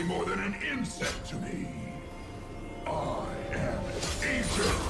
nothing more than an insect to me. I am Egypt.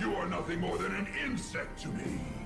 You are nothing more than an insect to me.